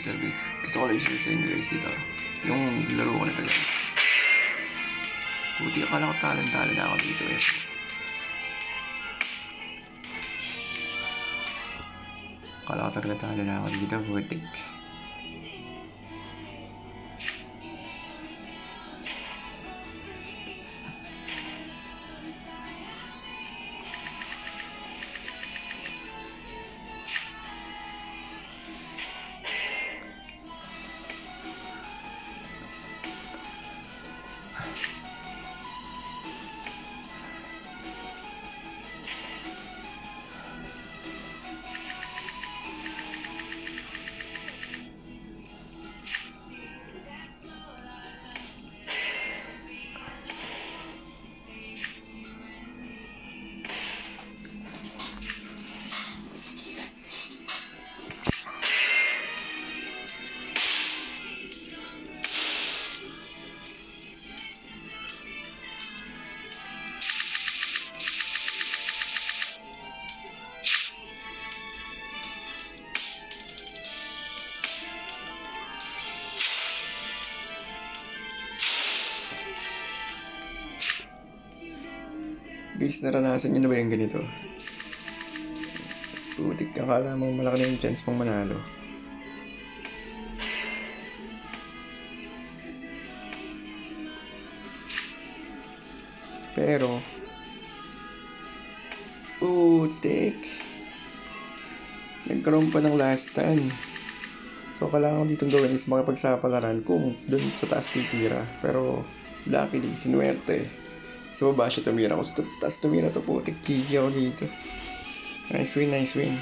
sabi, gusto ko lang i-share sa inyo guys dito. Yung laro ko na to guys. Buti akala ko talent-talent ako dito eh. Akala ko talaga talent ako dito, butik. Guys, naranasan nyo na ba yung ganito? Putik, akala mo malaki na yung chance pang manalo. Pero, putik. Nagkaroon pa ng last stand. So, kailangan ko dito gawin is makipagsapalaran kung dun sa taas titira. Pero, luckily, sinuwerte. Sa baba siya tumira. Kung sa taas tumira to putik, kiki ako dito. Nice win, nice win.